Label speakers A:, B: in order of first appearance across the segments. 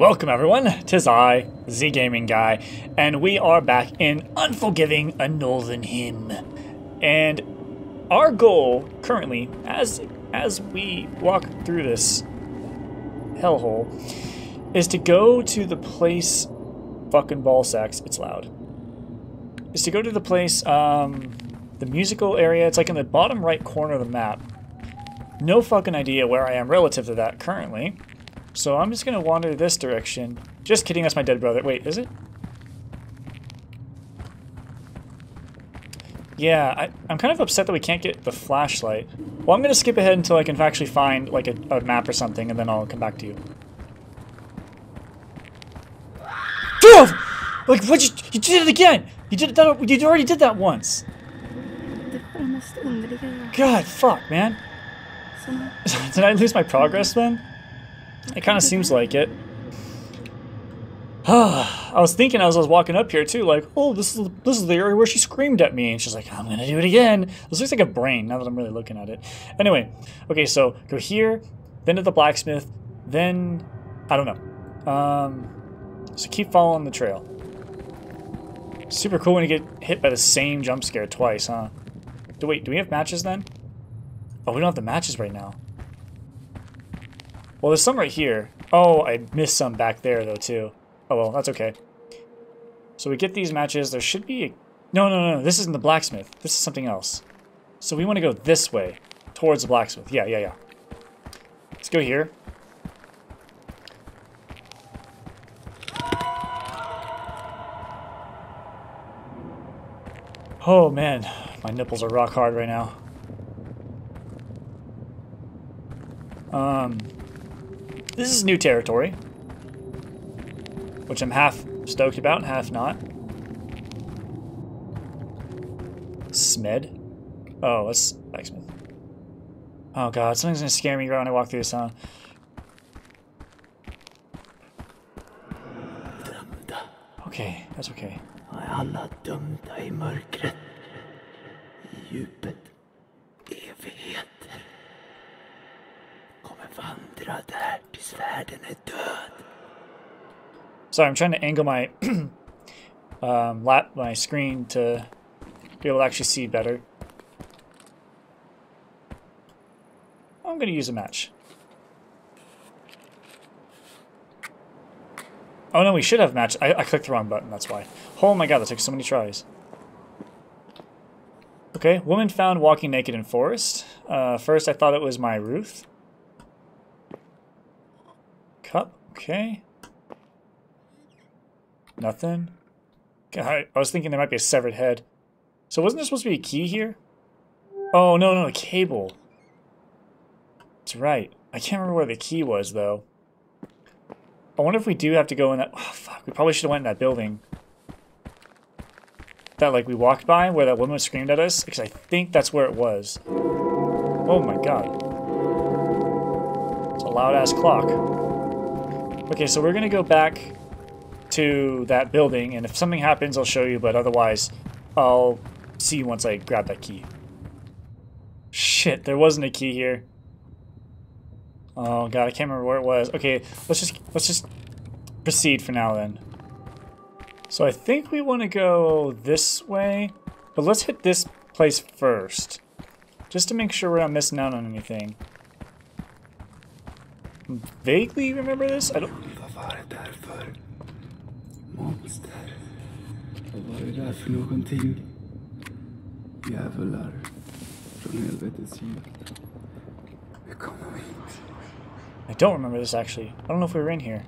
A: Welcome everyone, tis I, Z Gaming Guy, and we are back in Unforgiving a Northern Hymn. And our goal currently, as as we walk through this hellhole, is to go to the place fucking ball sacks, it's loud. Is to go to the place, um, the musical area, it's like in the bottom right corner of the map. No fucking idea where I am relative to that currently. So I'm just gonna wander this direction. Just kidding, that's my dead brother. Wait, is it? Yeah, I, am kind of upset that we can't get the flashlight. Well, I'm gonna skip ahead until I can actually find like a, a map or something, and then I'll come back to you. Dude! Like, what you, you did it again! You did that, you already did that once! God, fuck, man. did I lose my progress then? It kind of seems like it. I was thinking as I was walking up here too, like, oh, this is this is the area where she screamed at me, and she's like, I'm gonna do it again. This looks like a brain now that I'm really looking at it. Anyway, okay, so go here, then to the blacksmith, then I don't know. Um, so keep following the trail. Super cool when you get hit by the same jump scare twice, huh? Do wait, do we have matches then? Oh, we don't have the matches right now. Well, there's some right here. Oh, I missed some back there, though, too. Oh, well, that's okay. So we get these matches. There should be... A... No, no, no, this isn't the blacksmith. This is something else. So we want to go this way, towards the blacksmith. Yeah, yeah, yeah. Let's go here. Oh, man. My nipples are rock hard right now. Um, this is new territory, which I'm half stoked about and half not. Smed? Oh, that's blacksmith. Oh god, something's gonna scare me right when I walk through this, huh? Okay, that's okay. Sorry, I'm trying to angle my um, lap my screen to be able to actually see better. I'm going to use a match. Oh no, we should have match. I, I clicked the wrong button, that's why. Oh my god, that took so many tries. Okay, woman found walking naked in forest. Uh, first I thought it was my Ruth. Cup, okay. Nothing. I, I was thinking there might be a severed head. So wasn't there supposed to be a key here? Oh, no, no, a cable. That's right. I can't remember where the key was, though. I wonder if we do have to go in that... Oh, fuck. We probably should have went in that building. That, like, we walked by, where that woman screamed at us. Because I think that's where it was. Oh, my God. It's a loud-ass clock. Okay, so we're going to go back to that building, and if something happens, I'll show you, but otherwise, I'll see you once I grab that key. Shit, there wasn't a key here. Oh god, I can't remember where it was. Okay, let's just let's just proceed for now then. So I think we want to go this way, but let's hit this place first, just to make sure we're not missing out on anything. Hmm, vaguely remember this? I don't. Monster. Vad det där för någonting? Från. Hur hit? I don't remember this actually. I don't know if we were in here.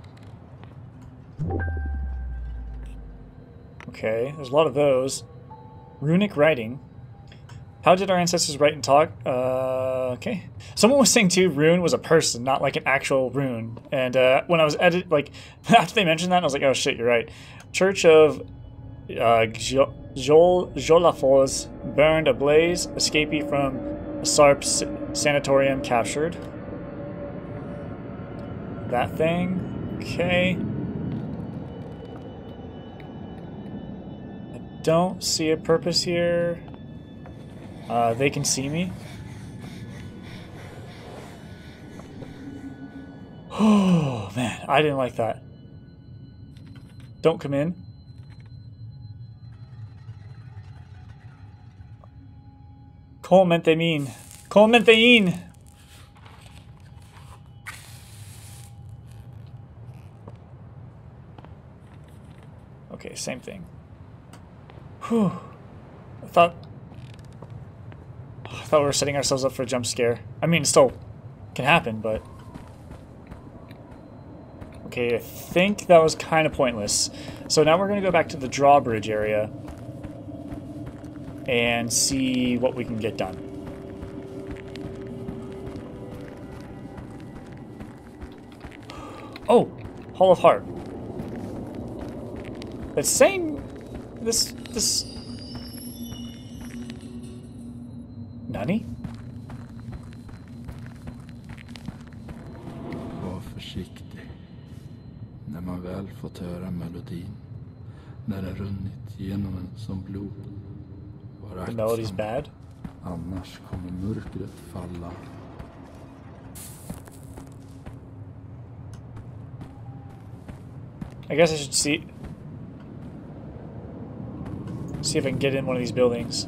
A: Okay, there's a lot of those. Runic writing. How did our ancestors write and talk? Uh, okay. Someone was saying too, rune was a person, not like an actual rune. And uh, when I was edit, like after they mentioned that, I was like, oh shit, you're right. Church of uh, Jolafos burned ablaze, escapee from Sarp's sanatorium captured. That thing. Okay. I don't see a purpose here. Uh, they can see me. Oh, man. I didn't like that. Don't come in. Colmente mean. Colmente in. Okay, same thing. Whew. I thought... I thought we were setting ourselves up for a jump scare. I mean, it still can happen, but... Okay, I think that was kind of pointless. So now we're going to go back to the drawbridge area and see what we can get done. Oh, Hall of Heart. It's saying this this Nani?
B: Var försiktig. När man väl fått höra melodin. När den runnit genom en som blod. Var
A: The melody's
B: aktsam.
A: bad.
B: Annars kommer mörkret falla.
A: I guess I should see see if I can get in one of these buildings.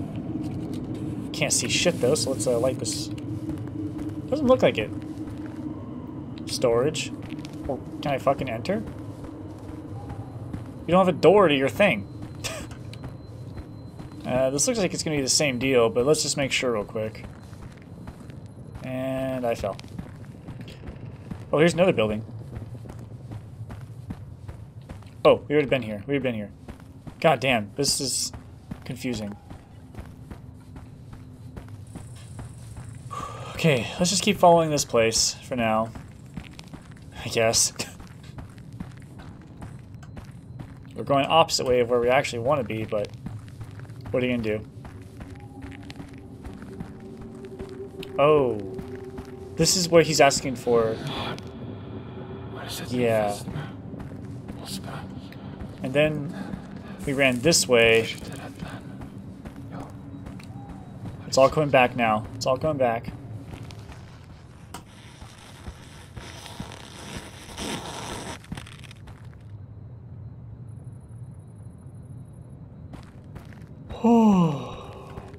A: Can't see shit though, so let's uh, light this. Doesn't look like it. Storage. Or can I fucking enter? You don't have a door to your thing. uh, this looks like it's gonna be the same deal, but let's just make sure real quick. And I fell. Oh, here's another building. Oh, we would have been here. We would have been here. God damn, this is confusing. Okay, let's just keep following this place for now. I guess. We're going opposite way of where we actually want to be, but what are you gonna do? Oh. This is what he's asking for. Yeah. And then we ran this way. It's all coming back now. It's all coming back.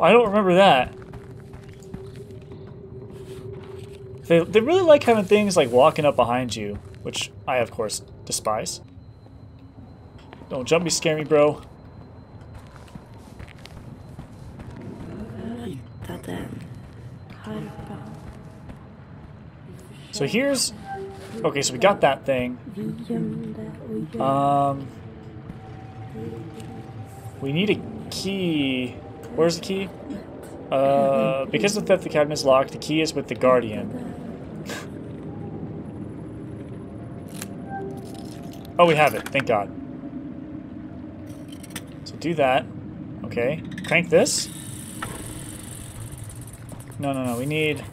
A: I don't remember that. They, they really like having things like walking up behind you, which I, of course, despise. Don't jump me, scare me, bro. So here's... Okay, so we got that thing. Um, we need a key. Where's the key? Uh, because the theft the cabinet is locked, the key is with the guardian. Oh, we have it. Thank God. So do that. Okay. Crank this. No, no, no. We need...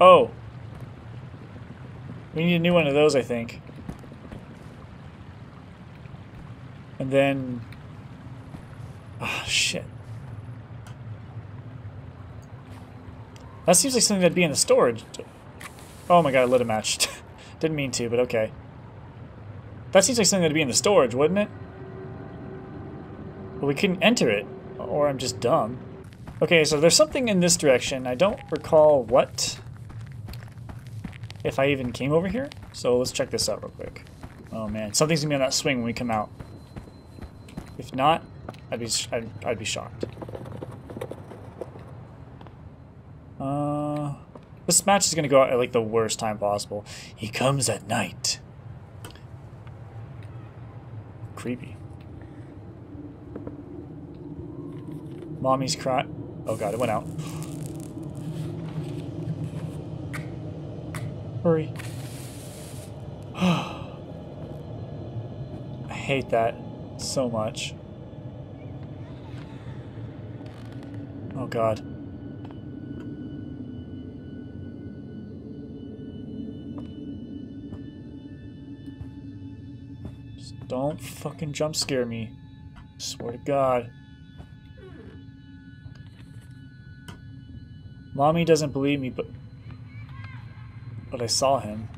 A: Oh. We need a new one of those, I think. And then... Ah, shit. That seems like something that'd be in the storage. Oh my god, I lit a match. Didn't mean to, but okay. That seems like something that'd be in the storage, wouldn't it? But we couldn't enter it. Or I'm just dumb. Okay, so there's something in this direction. I don't recall what. If I even came over here. So let's check this out real quick. Oh man, something's gonna be on that swing when we come out. If not, I'd be I'd, I'd be shocked. Uh, this match is gonna go out at like the worst time possible. He comes at night. Creepy. Mommy's crying. Oh god, it went out. Hurry. I hate that so much. Oh god. Just don't fucking jump scare me. Swear to god. Mommy doesn't believe me, but but I saw him.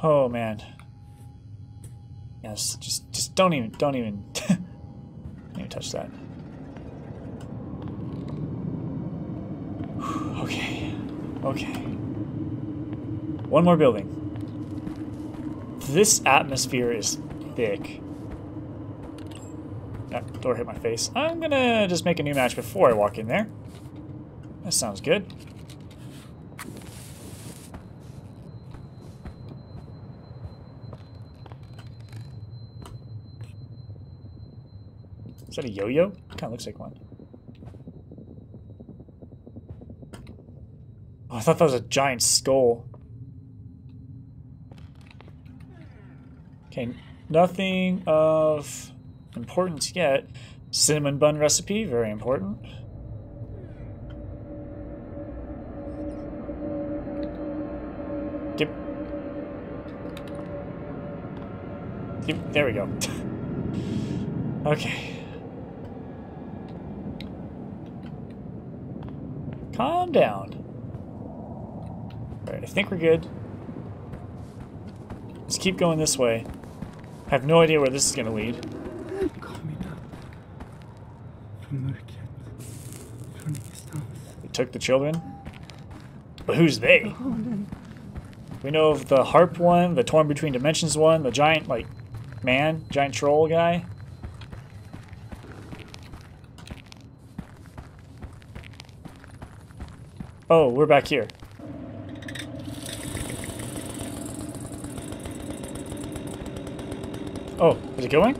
A: Oh man. Yes, just just don't even don't even don't even touch that. okay. Okay. One more building. This atmosphere is thick. Door hit my face. I'm gonna just make a new match before I walk in there. That sounds good. Is that a yo-yo? Kind of looks like one. Oh, I thought that was a giant skull. Okay, nothing of importance yet. Cinnamon bun recipe, very important. Yep. Yep, there we go. okay. Calm down. Alright, I think we're good. Let's keep going this way. I have no idea where this is going to lead.
B: Kom i natt. Från mörkret. Från ingenstans.
A: They took the children. But who's they? We know of the harp one, the torn between dimensions one, the giant like man, giant troll guy. Oh, we're back here. Oh, is it going?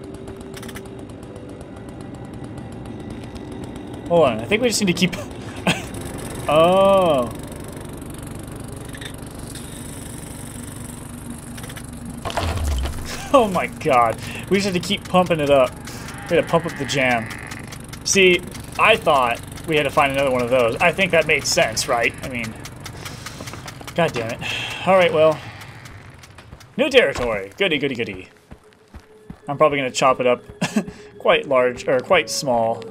A: Hold on, I think we just need to keep. Oh. Oh my god. We just had to keep pumping it up. We had to pump up the jam. See, I thought we had to find another one of those. I think that made sense, right? I mean, god damn it. Alright, well. New territory. Goody, goody, goody. I'm probably going to chop it up quite large, or quite small.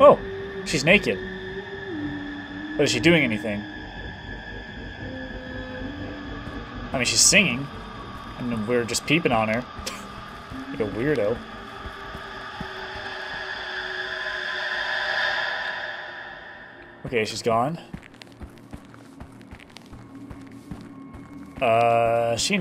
A: Oh, she's naked. But is she doing anything? I mean, she's singing, and we're just peeping on her. like a weirdo. Okay, she's gone. Uh, she.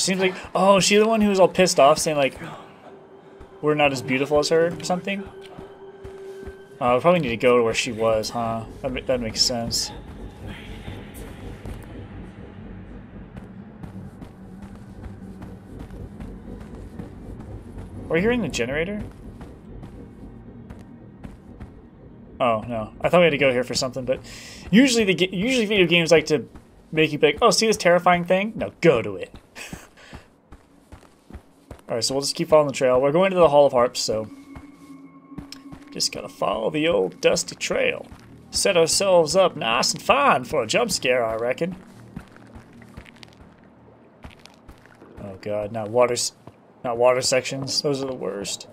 A: Seems like. Oh, she the one who was all pissed off, saying like, "We're not as beautiful as her" or something. Uh, probably need to go to where she was, huh? That that makes sense. Are we hearing the generator? Oh no, I thought we had to go here for something, but usually the usually video games like to make you be like, "Oh, see this terrifying thing? Now go to it." All right, so we'll just keep following the trail. We're going to the Hall of Harps, so just gotta follow the old dusty trail. Set ourselves up nice and fine for a jump scare, I reckon. Oh god, not water, not water sections. Those are the worst.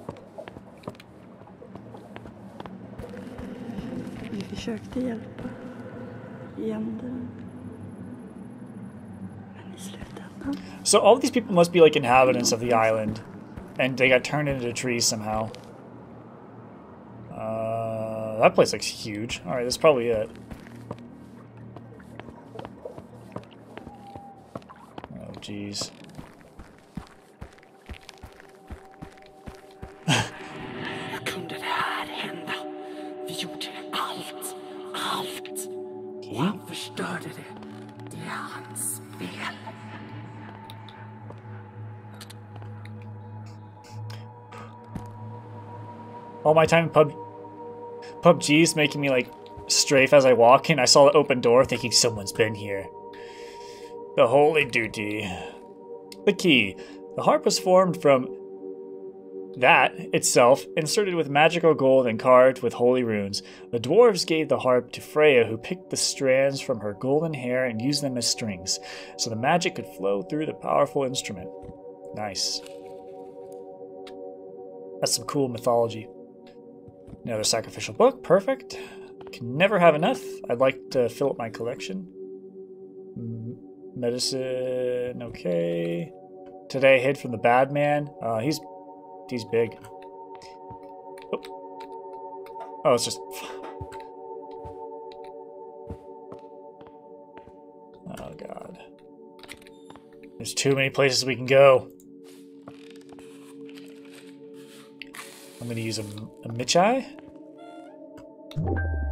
C: Försökte hjälpa Janden. Men i slutändan.
A: So all these people must be like inhabitants of the island, and they got turned into trees somehow. Uh, that place looks huge. All right, that's probably it. Oh, jeez.
B: Hur kunde det här hända? Vi gjorde allt. Allt. Han förstörde det. Det
A: All my time in pub PUBG is making me like strafe as I walk in. I saw the open door thinking someone's been here. The holy duty. The key. The harp was formed from that itself inserted with magical gold and carved with holy runes. The dwarves gave the harp to Freya, who picked the strands from her golden hair and used them as strings, so the magic could flow through the powerful instrument. Nice. That's some cool mythology. Another sacrificial book, perfect. Can never have enough. I'd like to fill up my collection. Medicine, okay. Today, hid from the bad man. Uh, he's he's big. Oh, oh it's just. Oh god. There's too many places we can go. I'm gonna use a, a Michai.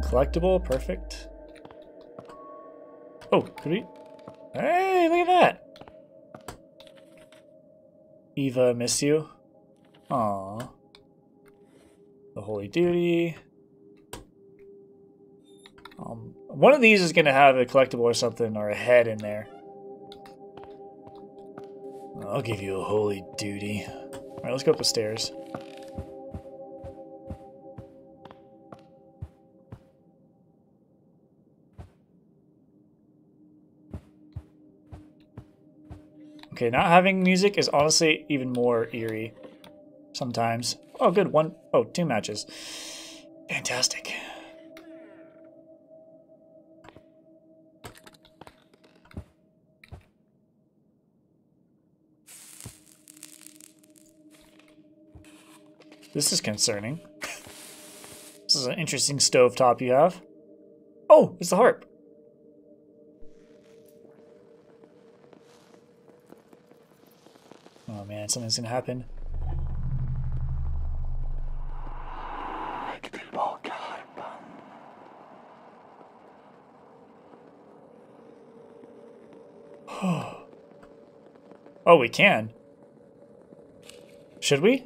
A: Collectible, perfect. Oh, could we? Hey, look at that! Eva, miss you. Aww. The Holy Duty. Um, one of these is going to have a collectible or something, or a head in there. I'll give you a Holy Duty. Alright, let's go up the stairs. Okay, not having music is honestly even more eerie sometimes. Oh, good. One, oh, two matches. Fantastic. This is concerning. this is an interesting stove top you have. Oh, it's the harp. Man, something's gonna happen.
B: Lägg tillbaka harpan.
A: Oh, we can. Should we?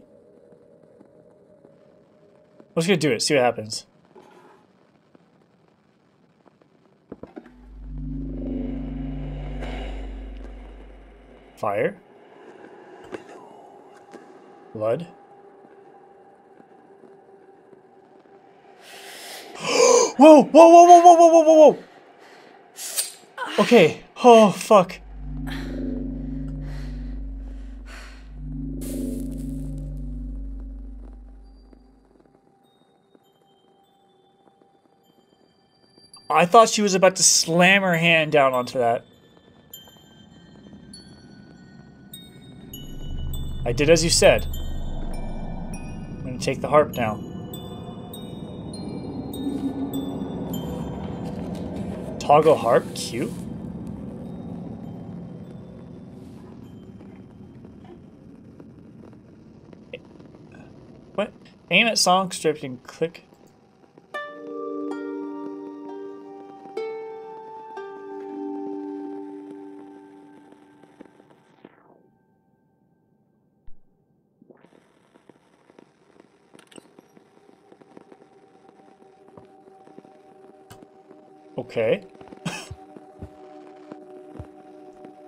A: Let's go do it, see what happens. Fire. Blood. whoa, whoa, whoa, whoa, whoa, whoa, whoa, whoa! Okay. Oh, fuck. I thought she was about to slam her hand down onto that. I did as you said. I'm gonna take the harp now. Toggle harp, cute. What? Aim at song strip and click. Okay.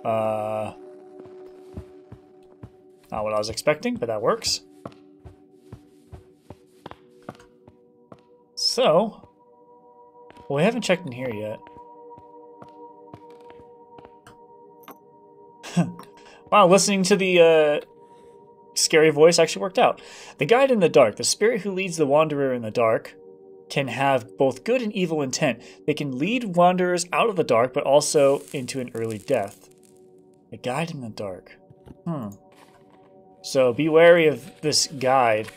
A: uh, not what I was expecting, but that works. So, well, we haven't checked in here yet. wow, listening to the uh, scary voice actually worked out. The guide in the dark, the spirit who leads the wanderer in the dark, can have both good and evil intent. They can lead wanderers out of the dark, but also into an early death. A guide in the dark. Hmm. So be wary of this guide.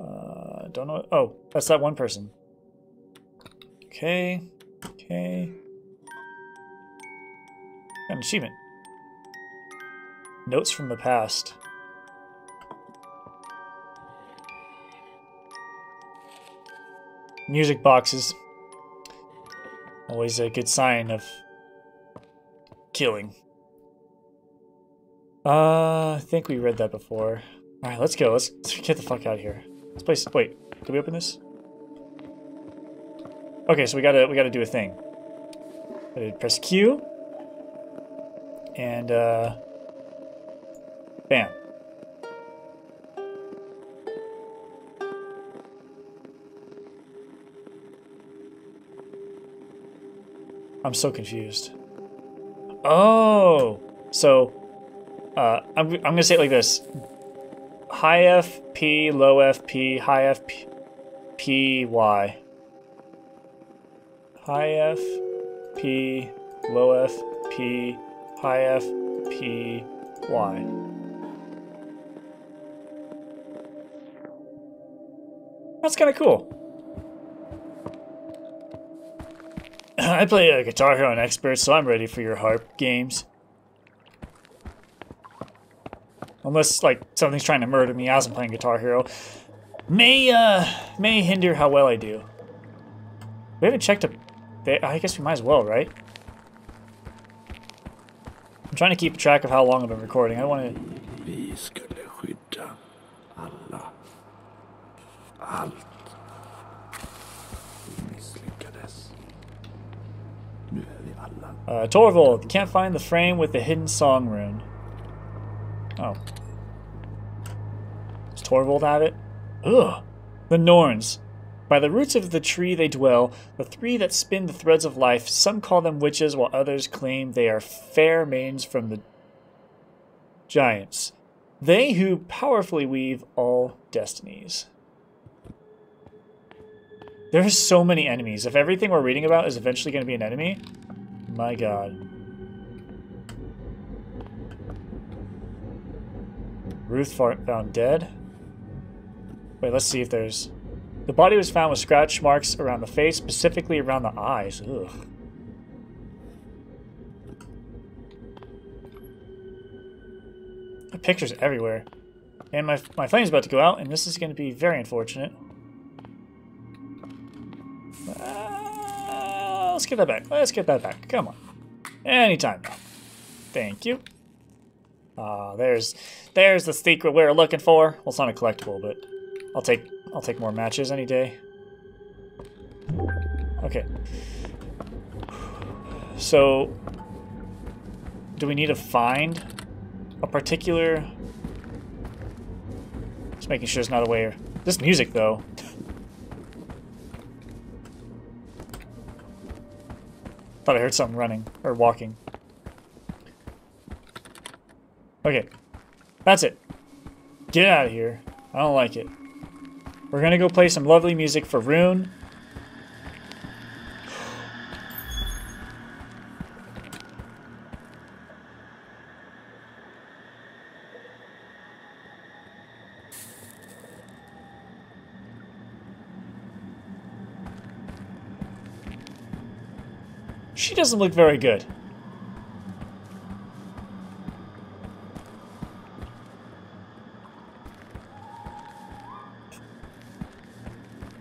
A: Uh, don't know. Oh, that's that one person. Okay. Okay. An achievement. Notes from the past. Music boxes. Always a good sign of killing. Uh, I think we read that before. Alright, let's go. Let's, let's get the fuck out of here. This place. Wait, can we open this? Okay, so we gotta we gotta do a thing. Gotta press Q. And uh Bam. I'm so confused. Oh, so uh, I'm, I'm gonna say it like this: high FP, low FP, high FP, PY. High FP, low FP, high FP, Y. That's kind of cool. I play a Guitar Hero on Expert, so I'm ready for your harp games. Unless, like, something's trying to murder me as I'm playing Guitar Hero. May, uh, may hinder how well I do. We haven't checked a... I guess we might as well, right? I'm trying to keep track of how long I've been recording. I want to... Uh, Torvald, can't find the frame with the hidden song rune. Oh. Does Torvald have it? Ugh. The Norns. By the roots of the tree they dwell, the three that spin the threads of life. Some call them witches, while others claim they are fair maidens from the giants. They who powerfully weave all destinies. There's so many enemies. If everything we're reading about is eventually going to be an enemy, my god. Ruth found dead. Wait, let's see if there's. The body was found with scratch marks around the face, specifically around the eyes. Ugh. The pictures everywhere. And my, my flame's about to go out, and this is going to be very unfortunate. Let's get that back. Let's get that back. Come on. Anytime now. Thank you. Ah, there's there's the secret we we're looking for. Well, it's not a collectible, but I'll take I'll take more matches any day. Okay. So, do we need to find a particular? Just making sure it's not a way. This music, though. Thought I heard something running or walking. Okay. That's it. Get out of here. I don't like it. We're gonna go play some lovely music for Rune. Doesn't look very good.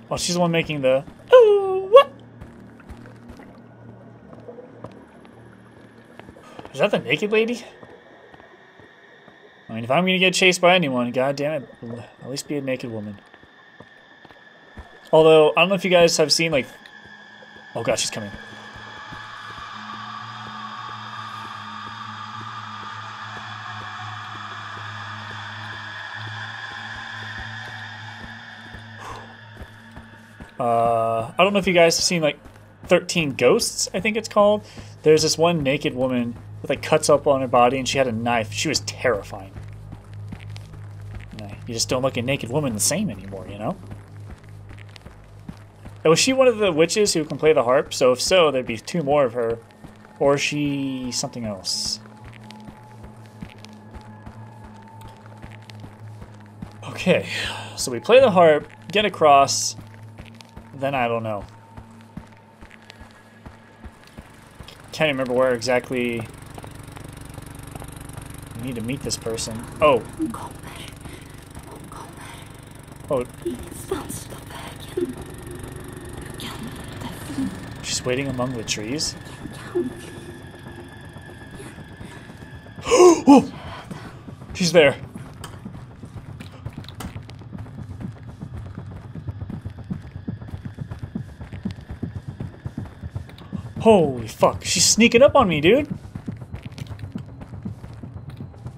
A: Oh, she's the one making the. Ooh, what? Is that the naked lady? I mean, if I'm gonna get chased by anyone, god damn it, at least be a naked woman. Although, I don't know if you guys have seen, like... Oh god, she's coming. I don't know if you guys have seen like 13 Ghosts, I think it's called. There's this one naked woman with like cuts up on her body and she had a knife. She was terrifying. You just don't look a naked woman the same anymore, you know? And was she one of the witches who can play the harp? So if so, there'd be two more of her. Or she something else? Okay, so we play the harp, get across, then I don't know. Can't remember where exactly we need to meet this person. Oh, oh, she's waiting among the trees. Oh! She's there. Holy fuck, she's sneaking up on me, dude.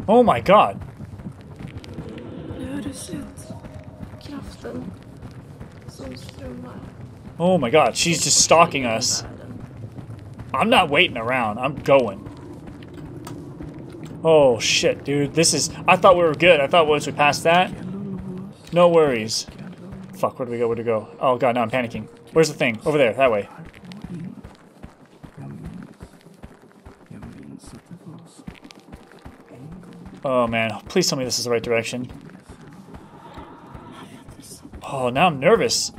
A: Oh my god. Oh my god, she's just stalking us. I'm not waiting around, I'm going. Oh shit, dude, this is... I thought we were good, I thought once we passed that... No worries. Fuck, where do we go, where do we go? Oh god, now I'm panicking. Where's the thing? Over there, that way. Oh man, please tell me this is the right direction. Oh, now I'm nervous.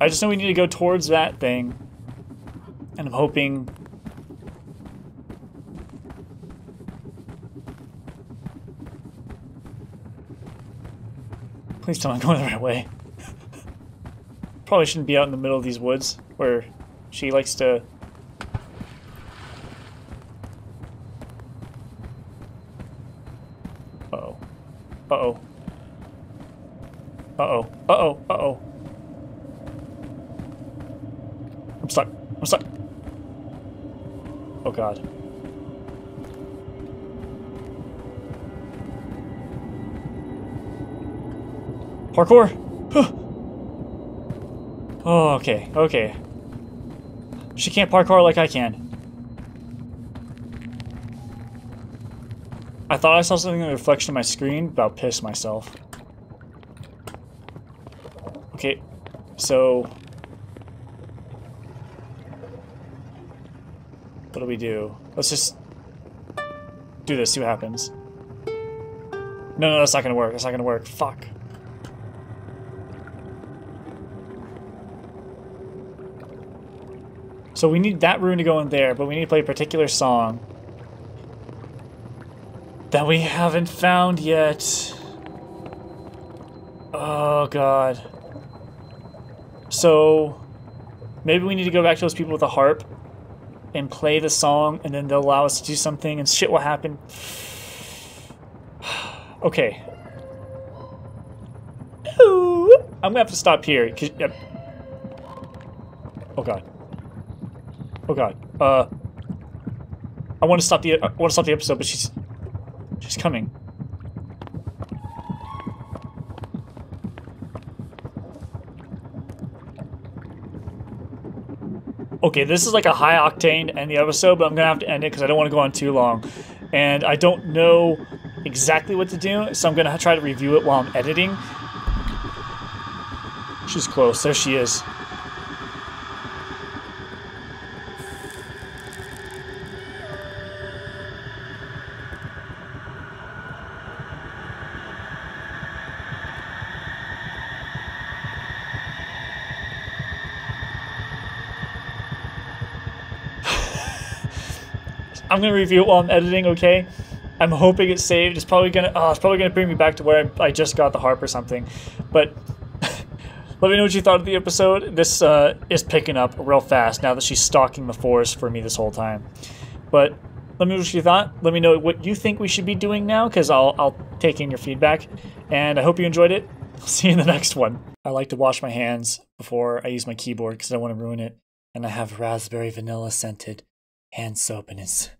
A: I just know we need to go towards that thing. And I'm hoping... Please tell me I'm going the right way. Probably shouldn't be out in the middle of these woods where she likes to Uh-oh. Uh-oh. Uh-oh. Uh-oh. I'm stuck. I'm stuck. Oh god. Parkour! oh, okay. Okay. She can't parkour like I can. I thought I saw something in the reflection of my screen, but I'll piss myself. Okay, so... What do we do? Let's just do this, see what happens. No, no, that's not gonna work. That's not gonna work. Fuck. So we need that rune to go in there, but we need to play a particular song that we haven't found yet. Oh, God. So, maybe we need to go back to those people with a harp and play the song, and then they'll allow us to do something, and shit will happen. okay. I'm gonna have to stop here. Yep. Oh god. Oh god. Uh. I want to stop the I want to stop the episode, but she's She's coming. Okay, this is like a high octane end the episode, but I'm gonna have to end it because I don't want to go on too long. And I don't know exactly what to do, so I'm gonna try to review it while I'm editing. She's close. There she is. I'm gonna review it while I'm editing, okay? I'm hoping it's saved. It's probably gonna oh, it's probably gonna bring me back to where I, I just got the harp or something. But let me know what you thought of the episode. This uh, is picking up real fast now that she's stalking the forest for me this whole time. But let me know what you thought. Let me know what you think we should be doing now, because I'll I'll take in your feedback. And I hope you enjoyed it. See you in the next one. I like to wash my hands before I use my keyboard because I don't want to ruin it. And I have raspberry vanilla scented hand soap and his.